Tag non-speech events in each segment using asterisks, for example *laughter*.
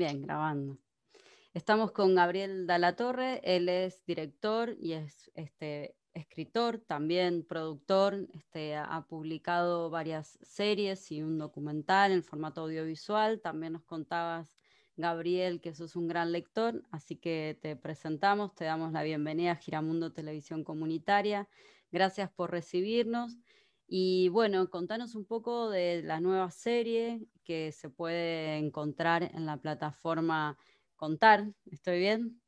Bien, grabando. Estamos con Gabriel Dalatorre, él es director y es este, escritor, también productor, este, ha publicado varias series y un documental en formato audiovisual. También nos contabas, Gabriel, que sos un gran lector, así que te presentamos, te damos la bienvenida a Giramundo Televisión Comunitaria. Gracias por recibirnos. Y bueno, contanos un poco de la nueva serie que se puede encontrar en la plataforma Contar. ¿Estoy bien?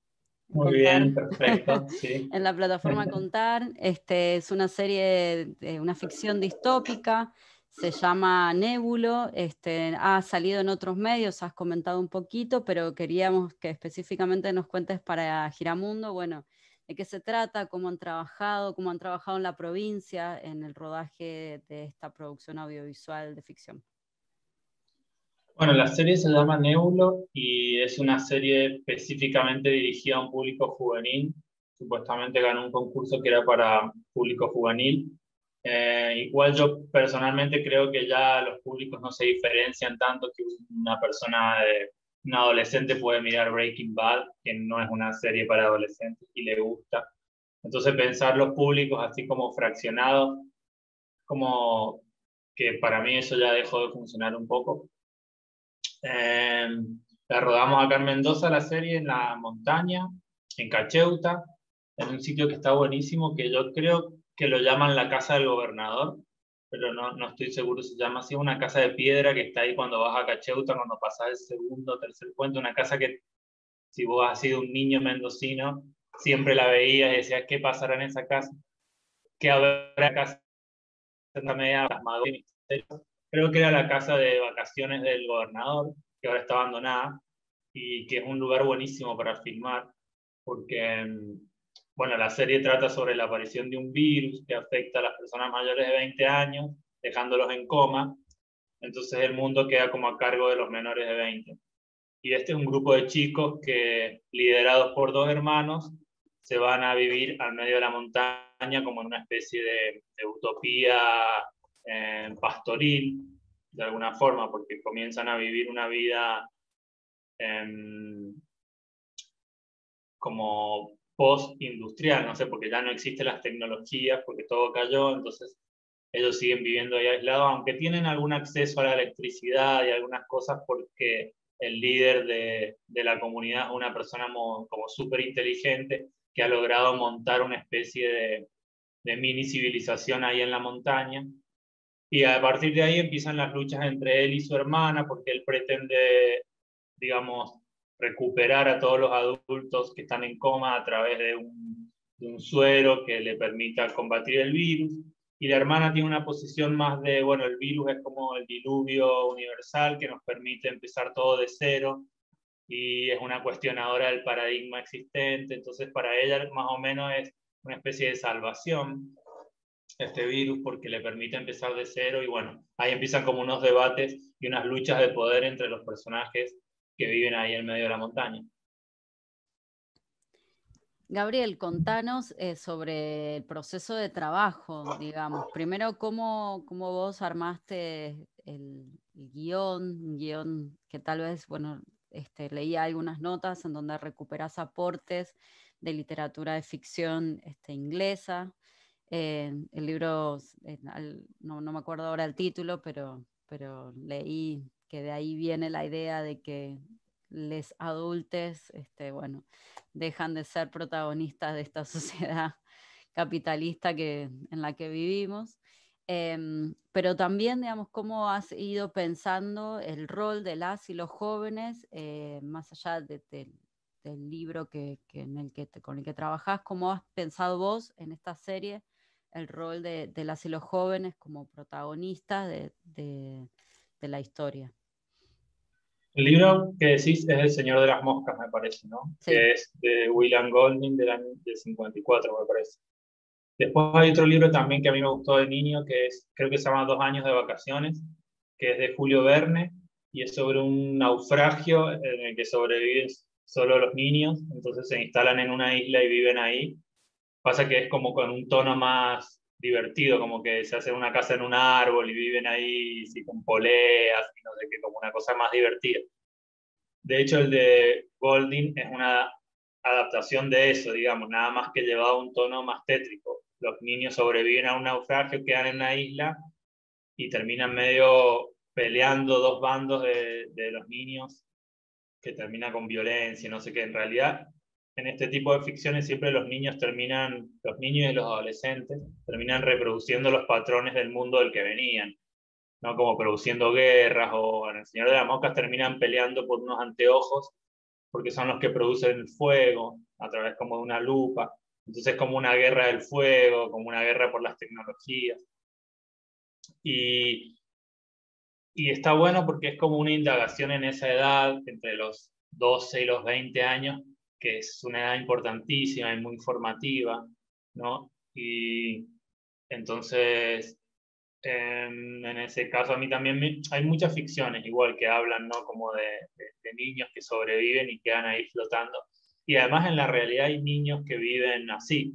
Muy bien, perfecto. *laughs* Sí. en la plataforma Contar. Este, es una serie, de una ficción distópica. Se llama Nébulo, este, ha salido en otros medios, has comentado un poquito, pero queríamos que específicamente nos cuentes para Giramundo, bueno, de qué se trata, cómo han trabajado, cómo han trabajado en la provincia en el rodaje de esta producción audiovisual de ficción. Bueno, la serie se llama Neulo y es una serie específicamente dirigida a un público juvenil. Supuestamente ganó un concurso que era para público juvenil. Eh, igual yo personalmente creo que ya los públicos no se diferencian tanto que una persona de un adolescente puede mirar Breaking Bad, que no es una serie para adolescentes y le gusta. Entonces pensar los públicos así como fraccionados, como que para mí eso ya dejó de funcionar un poco. Eh, la rodamos acá en Mendoza, la serie, en la montaña, en Cacheuta, en un sitio que está buenísimo, que yo creo que lo llaman la casa del gobernador, pero no, no estoy seguro, se llama así, una casa de piedra que está ahí cuando vas a Cacheuta, cuando pasas el segundo o tercer puente, una casa que si vos has sido un niño mendocino, siempre la veías y decías, ¿qué pasará en esa casa? ¿Qué habrá casa? Media Creo que era la casa de vacaciones del gobernador, que ahora está abandonada, y que es un lugar buenísimo para filmar, porque mm, bueno, la serie trata sobre la aparición de un virus que afecta a las personas mayores de 20 años, dejándolos en coma. Entonces el mundo queda como a cargo de los menores de 20. Y este es un grupo de chicos que, liderados por dos hermanos, se van a vivir al medio de la montaña como en una especie de, utopía eh, pastoril, de alguna forma, porque comienzan a vivir una vida em, como post-industrial, no sé, porque ya no existen las tecnologías, porque todo cayó, entonces ellos siguen viviendo ahí aislados, aunque tienen algún acceso a la electricidad y algunas cosas porque el líder de, de la comunidad es una persona como, súper inteligente que ha logrado montar una especie de, de mini civilización ahí en la montaña. Y a partir de ahí empiezan las luchas entre él y su hermana, porque él pretende, digamos, recuperar a todos los adultos que están en coma a través de un, suero que le permita combatir el virus. Y la hermana tiene una posición más de, bueno, el virus es como el diluvio universal que nos permite empezar todo de cero y es una cuestionadora del paradigma existente. Entonces, para ella más o menos es una especie de salvación este virus porque le permite empezar de cero y bueno, ahí empiezan como unos debates y unas luchas de poder entre los personajes que viven ahí en medio de la montaña. Gabriel, contanos eh, sobre el proceso de trabajo, digamos. Primero, ¿cómo, cómo vos armaste el, guion, guion que tal vez, bueno, este, leía algunas notas en donde recuperas aportes de literatura de ficción este, inglesa. Eh, el libro, no, no, me acuerdo ahora el título, pero, pero leí que de ahí viene la idea de que los adultos, este, bueno, dejan de ser protagonistas de esta *laughs* sociedad capitalista que, en la que vivimos. Em, pero también, digamos, cómo has ido pensando el rol de las y los jóvenes, eh, más allá del libro que, en el que con el que trabajás, cómo has pensado vos en esta serie el rol de, las y los jóvenes como protagonistas de la historia. El libro que decís es El Señor de las Moscas, me parece, ¿no? Que es de William Golding del año 54, me parece. Después hay otro libro también que a mí me gustó de niño, que es, creo que se llama Dos años de vacaciones, que es de Julio Verne, y es sobre un naufragio en el que sobreviven solo los niños, entonces se instalan en una isla y viven ahí. Pasa que es como con un tono más divertido, como que se hace una casa en un árbol y viven ahí sí, con poleas y no una cosa más divertida. De hecho, el de Golding es una adaptación de eso, digamos, nada más que llevado a un tono más tétrico. Los niños sobreviven a un naufragio, quedan en una isla y terminan medio peleando dos bandos de, de los niños que termina con violencia, no sé qué. En realidad, en este tipo de ficciones siempre los niños terminan, los niños y los adolescentes terminan reproduciendo los patrones del mundo del que venían, ¿no? Como produciendo guerras o en El Señor de las Moscas terminan peleando por unos anteojos porque son los que producen el fuego a través como de una lupa. Entonces es como una guerra del fuego, como una guerra por las tecnologías. Y, y está bueno porque es como una indagación en esa edad, entre los 12 y los 20 años, que es una edad importantísima y muy formativa, ¿no? Y entonces, en, ese caso a mí también hay muchas ficciones igual que hablan, ¿no? Como de, de, niños que sobreviven y quedan ahí flotando. Y además en la realidad hay niños que viven así,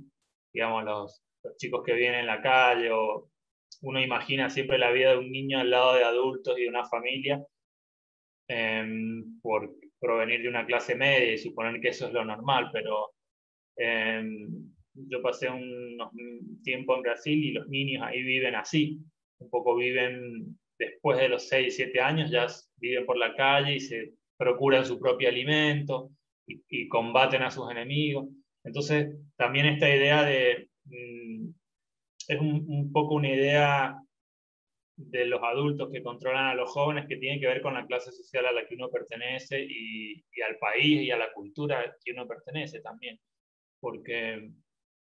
digamos, los, los chicos que viven en la calle o uno imagina siempre la vida de un niño al lado de adultos y de una familia, eh, por provenir de una clase media y suponer que eso es lo normal, pero eh, yo pasé un, tiempo en Brasil y los niños ahí viven así, un poco viven después de los 6, 7 años, ya viven por la calle y se procuran su propio alimento y, combaten a sus enemigos. Entonces, también esta idea de... Mm, es un, poco una idea de los adultos que controlan a los jóvenes que tiene que ver con la clase social a la que uno pertenece y, al país y a la cultura que uno pertenece también. Porque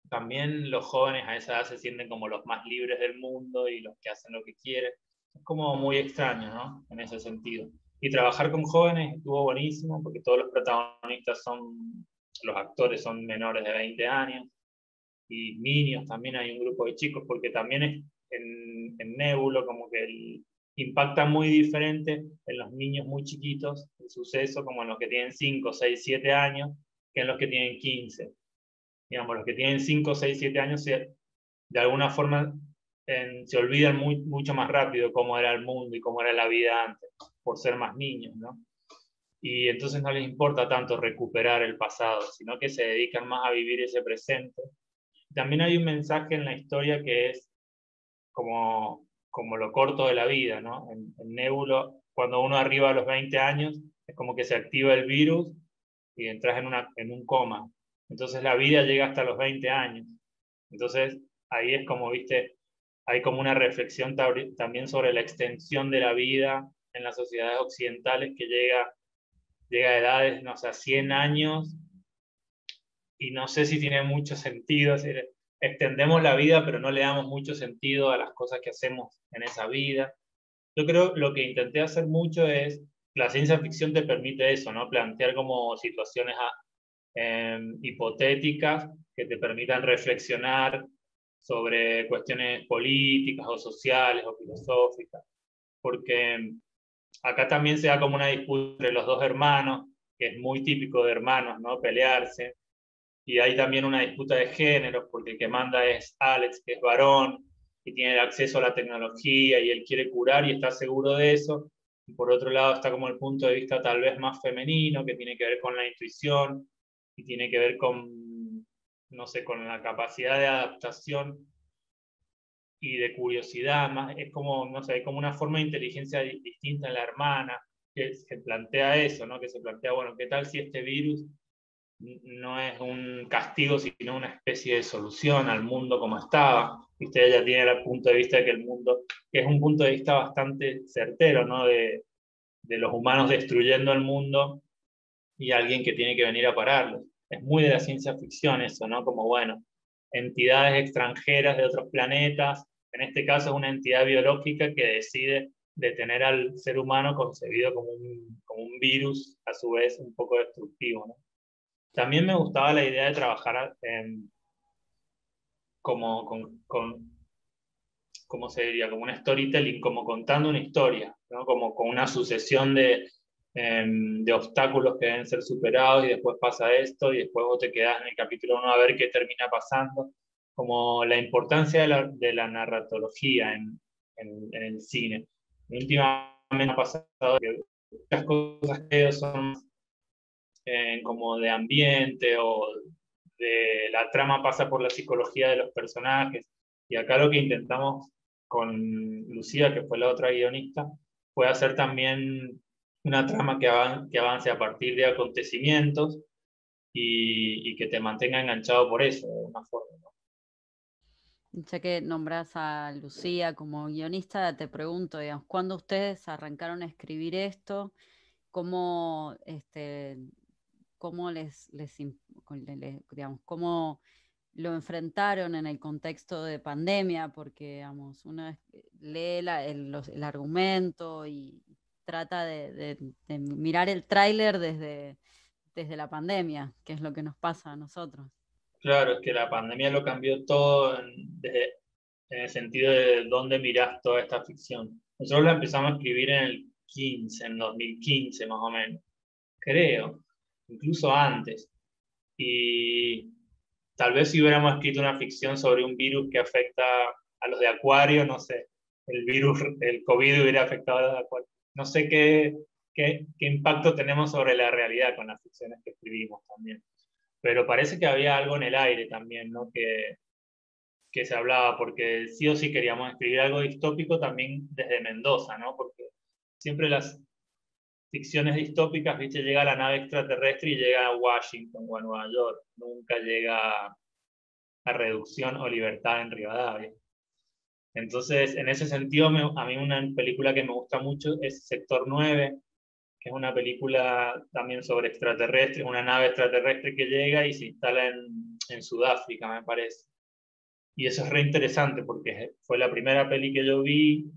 también los jóvenes a esa edad se sienten como los más libres del mundo y los que hacen lo que quieren. Es como muy extraño, ¿no? En ese sentido. Y trabajar con jóvenes estuvo buenísimo porque todos los protagonistas son, los actores son menores de 20 años y niños, también hay un grupo de chicos, porque también es en, en como que el, impacta muy diferente en los niños muy chiquitos el suceso, como en los que tienen 5, 6, 7 años, que en los que tienen 15. Digamos, los que tienen 5, 6, 7 años se, de alguna forma en, se olvidan muy, mucho más rápido cómo era el mundo y cómo era la vida antes, por ser más niños, ¿no? Y entonces no les importa tanto recuperar el pasado, sino que se dedican más a vivir ese presente también hay un mensaje en la historia que es como, como lo corto de la vida, ¿no? En, en Nébulo, cuando uno arriba a los 20 años, es como que se activa el virus y entras en, una, en un coma. Entonces la vida llega hasta los 20 años. Entonces ahí es como, viste, hay como una reflexión también sobre la extensión de la vida en las sociedades occidentales que llega, llega a edades, no sé, 100 años y no sé si tiene mucho sentido. extendemos la vida, pero no le damos mucho sentido a las cosas que hacemos en esa vida. Yo creo lo que intenté hacer mucho es, la ciencia ficción te permite eso, ¿no? Plantear como situaciones em, hipotéticas que te permitan reflexionar sobre cuestiones políticas o sociales o filosóficas, porque acá también se da como una disputa entre los dos hermanos, que es muy típico de hermanos, ¿no? Pelearse, y hay también una disputa de género, porque el que manda es Alex, que es varón, y tiene acceso a la tecnología y él quiere curar y está seguro de eso. Y por otro lado está como el punto de vista tal vez más femenino, que tiene que ver con la intuición y tiene que ver con, no sé, con la capacidad de adaptación y de curiosidad, es como, no sé, como una forma de inteligencia distinta en la hermana, que se plantea eso, ¿no? Que se plantea, bueno, ¿qué tal si este virus no es un castigo, sino una especie de solución al mundo como estaba. Usted ella tiene el punto de vista de que el mundo, que es un punto de vista bastante certero, ¿no? De, de los humanos destruyendo el mundo y alguien que tiene que venir a pararlo. Es muy de la ciencia ficción eso, ¿no? Como, bueno, entidades extranjeras de otros planetas, en este caso es una entidad biológica que decide detener al ser humano concebido como un, como un virus, a su vez un poco destructivo. También me gustaba la idea de trabajar como con, con, ¿cómo se diría? Como un storytelling, como contando una historia, ¿no? como con una sucesión de, em, de obstáculos que deben ser superados y después pasa esto y después vos te quedás en el capítulo 1 a ver qué termina pasando, como la importancia de la, de la narratología en, en, en, el cine. Últimamente ha pasado que Muchas cosas que son eh, como de ambiente o de la trama pasa por la psicología de los personajes. Y acá lo que intentamos con Lucía, que fue la otra guionista, fue hacer también una trama que, que avance a partir de acontecimientos y, que te mantenga enganchado por eso, de una forma. Ya que nombras a Lucía como guionista, te pregunto, digamos, ¿cuándo ustedes arrancaron a escribir esto? ¿Cómo, este, cómo les, les, digamos, cómo lo enfrentaron en el contexto de pandemia? Porque, digamos, uno lee el, el, argumento y trata de, mirar el tráiler desde, desde la pandemia, que es lo que nos pasa a nosotros. Claro, es que la pandemia lo cambió todo en, en el sentido de dónde mirás toda esta ficción. Nosotros la empezamos a escribir en el 15, en 2015 más o menos, creo, incluso antes. Y tal vez si hubiéramos escrito una ficción sobre un virus que afecta a los de Acuario, no sé, el virus, el COVID hubiera afectado a los de Acuario. No sé qué, qué, impacto tenemos sobre la realidad con las ficciones que escribimos también. Pero parece que había algo en el aire también, ¿no? Que, que se hablaba, porque sí o sí queríamos escribir algo distópico también desde Mendoza, ¿no? Porque siempre las ficciones distópicas, viste, llega la nave extraterrestre y llega a Washington o a Nueva York, nunca llega a Reducción o Libertad en Rivadavia. Entonces, en ese sentido, a mí una película que me gusta mucho es Sector 9, que es una película también sobre extraterrestres, una nave extraterrestre que llega y se instala en, en Sudáfrica, me parece. Y eso es re interesante porque fue la primera peli que yo vi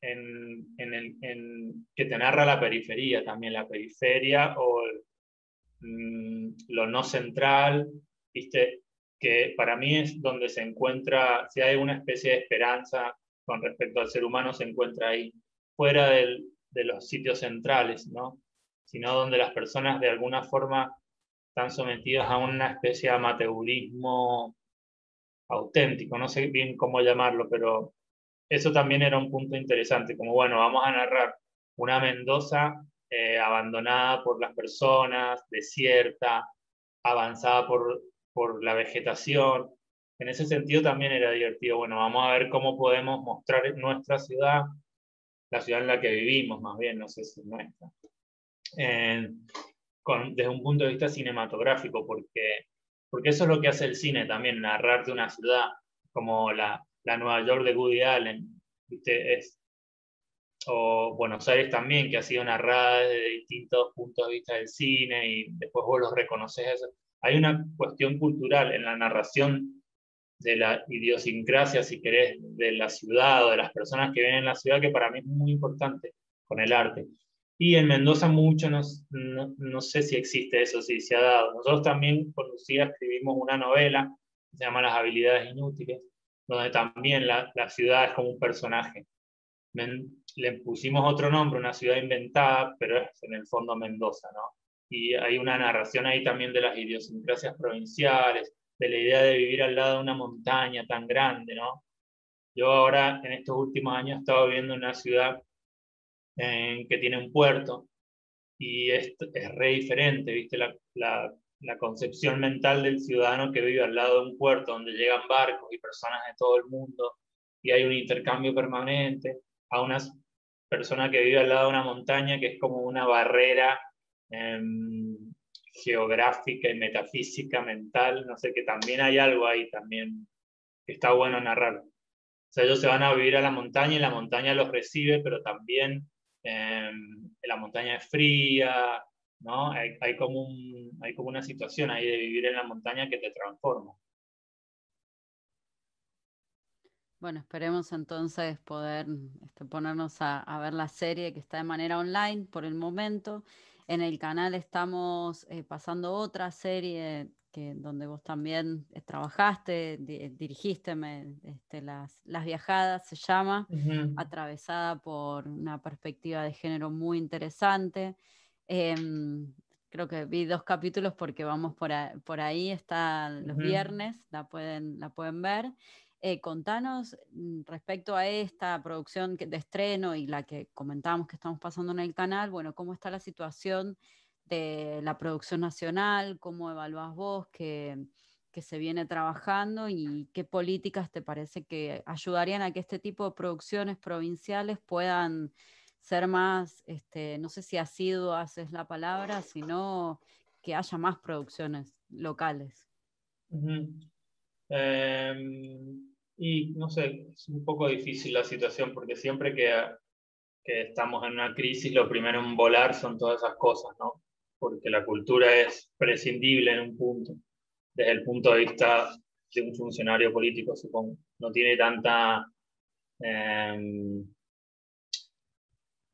en, en el, en, que te narra la periferia también, la periferia o mm, lo no central, ¿viste? Que para mí es donde se encuentra, si hay una especie de esperanza con respecto al ser humano, se encuentra ahí, fuera de los sitios centrales, ¿no? sino donde las personas de alguna forma están sometidas a una especie de amateurismo auténtico, no sé bien cómo llamarlo, pero eso también era un punto interesante, como bueno, vamos a narrar una Mendoza eh, abandonada por las personas, desierta, avanzada por, por la vegetación. En ese sentido también era divertido. Bueno, vamos a ver cómo podemos mostrar nuestra ciudad la ciudad en la que vivimos, más bien, no sé si es nuestra, con, desde un punto de vista cinematográfico, porque, porque eso es lo que hace el cine también, narrarte una ciudad como la, la Nueva York de Woody Allen, ¿viste? Es, o Buenos Aires también, que ha sido narrada desde distintos puntos de vista del cine y después vos los reconoces. Eso. Hay una cuestión cultural en la narración de la idiosincrasia, si querés, de la ciudad o de las personas que viven en la ciudad, que para mí es muy importante con el arte. Y en Mendoza mucho, no, no, sé si existe eso, si se ha dado. Nosotros también con Lucía escribimos una novela, se llama Las habilidades inútiles, donde también la ciudad es como un personaje. le pusimos otro nombre, una ciudad inventada, pero es en el fondo Mendoza, ¿no? Y hay una narración ahí también de las idiosincrasias provinciales, de la idea de vivir al lado de una montaña tan grande, ¿no? Yo ahora, en estos últimos años, he estado viviendo en una ciudad en que tiene un puerto y es, es re diferente, ¿viste? La, la, la, concepción mental del ciudadano que vive al lado de un puerto donde llegan barcos y personas de todo el mundo y hay un intercambio permanente, a una persona que vive al lado de una montaña que es como una barrera eh, geográfica y metafísica, mental, no sé, que también hay algo ahí también que está bueno narrar. O sea, ellos se van a vivir a la montaña y la montaña los recibe, pero también em, la montaña es fría, ¿no? Hay, como un, hay como una situación ahí de vivir en la montaña que te transforma. Bueno, esperemos entonces poder este, ponernos a, ver la serie que está de manera online por el momento en el canal estamos eh, pasando otra serie que, donde vos también eh, trabajaste, dirigiste este, las, las, Viajadas, se llama, atravesada por una perspectiva de género muy interesante. Em, creo que vi dos capítulos porque vamos por, ahí, está los viernes, la pueden, la pueden ver. Eh, contanos mm, respecto a esta producción de estreno y la que comentábamos que estamos pasando en el canal, bueno, ¿cómo está la situación de la producción nacional? ¿Cómo evaluás vos que, que se viene trabajando y qué políticas te parece que ayudarían a que este tipo de producciones provinciales puedan ser más, este, no sé si asiduas es la palabra, sino que haya más producciones locales? Em, y no sé, es un poco difícil la situación porque siempre que, estamos en una crisis, lo primero en volar son todas esas cosas, ¿no? Porque la cultura es prescindible en un punto, desde el punto de vista de un funcionario político, supongo. No tiene tanta... Em,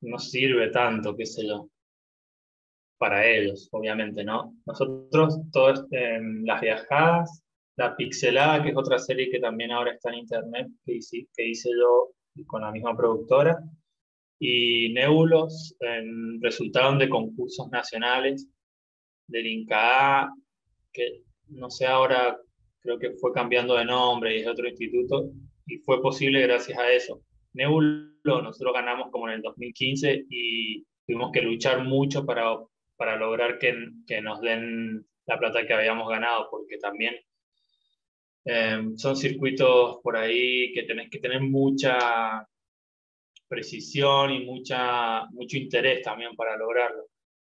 no sirve tanto, qué sé yo, para ellos, obviamente, ¿no? Nosotros, todas em, las viajadas, la Pixelada, que es otra serie que también ahora está en internet, que hice, que hice yo con la misma productora, y Neulos resultaron de concursos nacionales del INCAA, que no sé ahora, creo que fue cambiando de nombre y es otro instituto, y fue posible gracias a eso. Neulo nosotros ganamos como en el 2015 y tuvimos que luchar mucho para, para lograr que, que nos den la plata que habíamos ganado, porque también Em, son circuitos por ahí que tenés que tener mucha precisión y mucha, mucho interés también para lograrlo.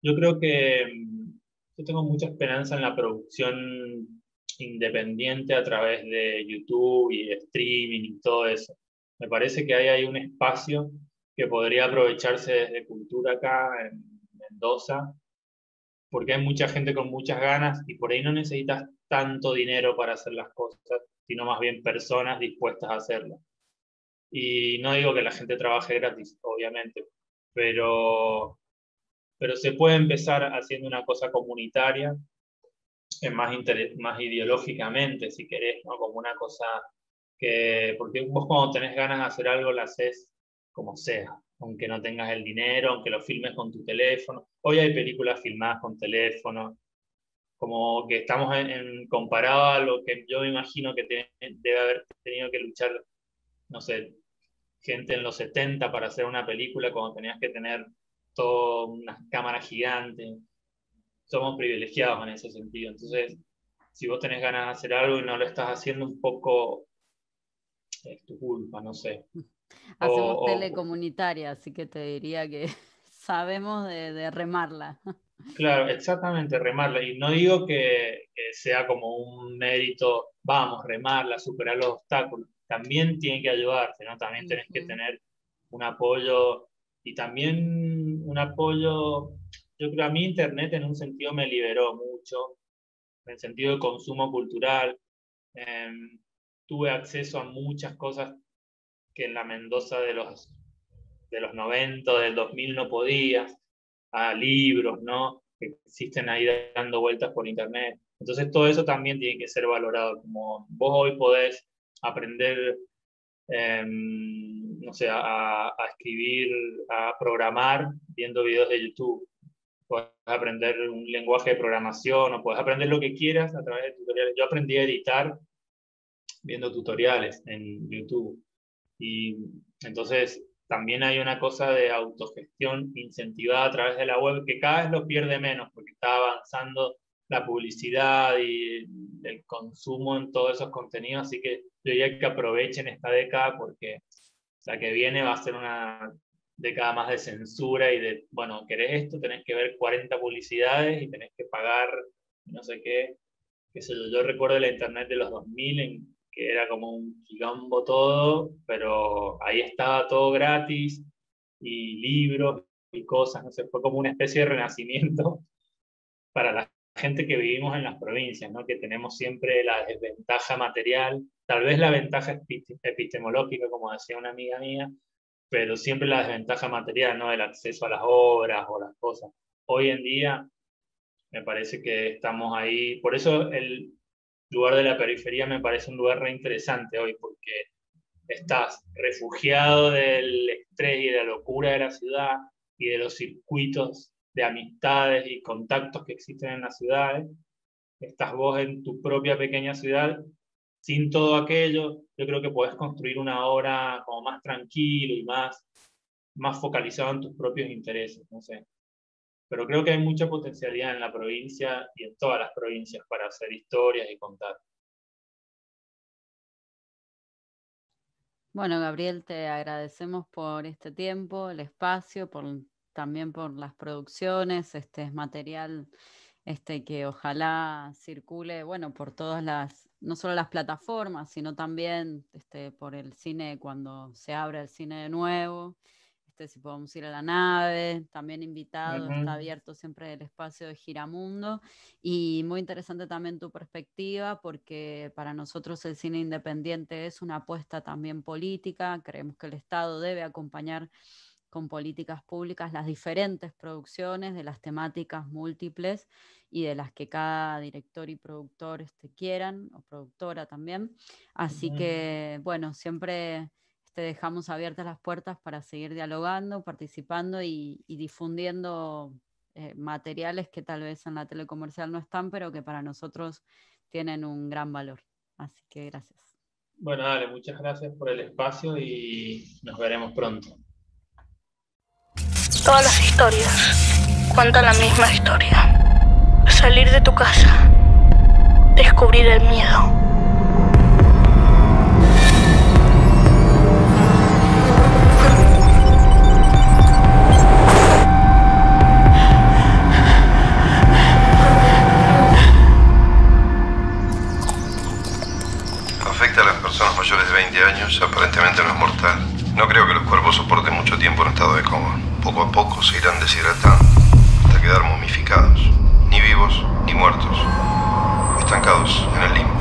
Yo creo que em, yo tengo mucha esperanza en la producción independiente a través de YouTube y streaming y todo eso. Me parece que ahí hay un espacio que podría aprovecharse desde cultura acá en Mendoza, porque hay mucha gente con muchas ganas y por ahí no necesitas tanto dinero para hacer las cosas, sino más bien personas dispuestas a hacerlo. Y no digo que la gente trabaje gratis, obviamente, pero, pero se puede empezar haciendo una cosa comunitaria, más, más ideológicamente, si querés, ¿no? como una cosa que, porque vos cuando tenés ganas de hacer algo, lo haces como sea, aunque no tengas el dinero, aunque lo filmes con tu teléfono. Hoy hay películas filmadas con teléfono, como que estamos en, comparado a lo que yo me imagino que debe haber tenido que luchar, no sé, gente en los 70 para hacer una película cuando tenías que tener toda una cámara gigante. Somos privilegiados en ese sentido. Entonces, si vos tenés ganas de hacer algo y no lo estás haciendo un poco, es tu culpa, no sé. *laughs* Hacemos telecomunitaria, así que te diría que *laughs* sabemos de remarla. Claro, exactamente, remarla. Y no digo que, sea como un mérito, vamos, remarla, superar los obstáculos. También tiene que ayudarte, ¿no? También tienes que tener un apoyo y también un apoyo, yo creo a mí Internet en un sentido me liberó mucho, en el sentido de consumo cultural. Em, tuve acceso a muchas cosas que en la Mendoza de los, de los 90, del 2000 no podías a libros, ¿no? Que existen ahí dando vueltas por internet. Entonces todo eso también tiene que ser valorado, como vos hoy podés aprender, em, no sé, a, a, escribir, a programar viendo videos de YouTube. Puedes aprender un lenguaje de programación o puedes aprender lo que quieras a través de tutoriales. Yo aprendí a editar viendo tutoriales en YouTube. Y entonces también hay una cosa de autogestión incentivada a través de la web que cada vez lo pierde menos porque está avanzando la publicidad y el consumo en todos esos contenidos, así que yo diría que aprovechen esta década porque la que viene va a ser una década más de censura y de, bueno, querés esto, tenés que ver 40 publicidades y tenés que pagar no sé qué, qué yo, yo recuerdo la internet de los 2000 en que era como un quilombo todo, pero ahí estaba todo gratis y libros y cosas, no sé, fue como una especie de renacimiento *laughs* para la gente que vivimos en las provincias, ¿no? que tenemos siempre la desventaja material, tal vez la ventaja epistemológica, como decía una amiga mía, pero siempre la desventaja material, ¿no? el acceso a las obras o las cosas. Hoy en día me parece que estamos ahí, por eso el, lugar de la periferia me parece un lugar re interesante hoy porque estás refugiado del estrés y de la locura de la ciudad y de los circuitos de amistades y contactos que existen en las ciudades. Estás vos en tu propia pequeña ciudad sin todo aquello, yo creo que puedes construir una obra como más tranquilo y más, más focalizado en tus propios intereses, no. Pero creo que hay mucha potencialidad en la provincia y en todas las provincias para hacer historias y contar. Bueno, Gabriel, te agradecemos por este tiempo, el espacio, por, también por las producciones, este material este, que ojalá circule, bueno, por todas las, no solo las plataformas, sino también este, por el cine cuando se abre el cine de nuevo, este, si podemos ir a la nave, también invitado, está abierto siempre el espacio de Giramundo y muy interesante también tu perspectiva porque para nosotros el cine independiente es una apuesta también política, creemos que el Estado debe acompañar con políticas públicas las diferentes producciones de las temáticas múltiples y de las que cada director y productor este, quieran, o productora también. Así que, bueno, siempre este, dejamos abiertas las puertas para seguir dialogando, participando y, difundiendo eh, materiales que tal vez en la telecomercial no están, pero que para nosotros tienen un gran valor. Así que gracias. Bueno, dale, muchas gracias por el espacio y nos veremos pronto. Todas las historias cuentan la misma historia. Salir de tu casa. Descubrir el miedo. 20 años, aparentemente no es mortal. No creo que los cuerpos soporten mucho tiempo en estado de coma. Poco a poco se irán deshidratando hasta quedar momificados ni vivos ni muertos, estancados en el limbo.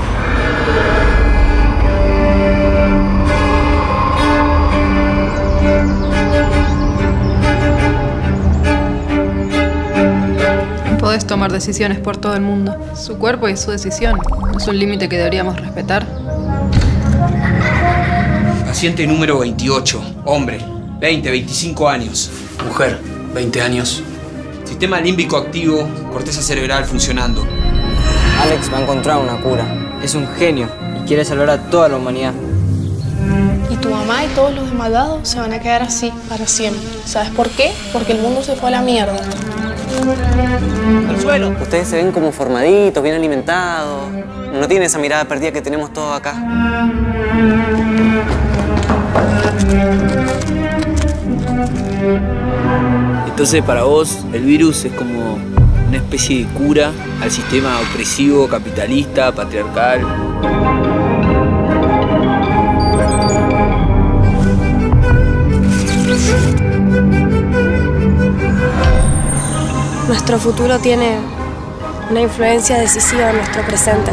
Podés tomar decisiones por todo el mundo. Su cuerpo y su decisión. ¿No es un límite que deberíamos respetar? Paciente número 28. Hombre. 20, 25 años. Mujer. 20 años. Sistema límbico activo, corteza cerebral funcionando. Alex va a encontrar una cura. Es un genio y quiere salvar a toda la humanidad. Y tu mamá y todos los demás se van a quedar así para siempre. ¿Sabes por qué? Porque el mundo se fue a la mierda. Al suelo. Ustedes se ven como formaditos, bien alimentados. No tienen esa mirada perdida que tenemos todos acá. Entonces para vos el virus es como una especie de cura al sistema opresivo, capitalista, patriarcal. Nuestro futuro tiene una influencia decisiva en nuestro presente.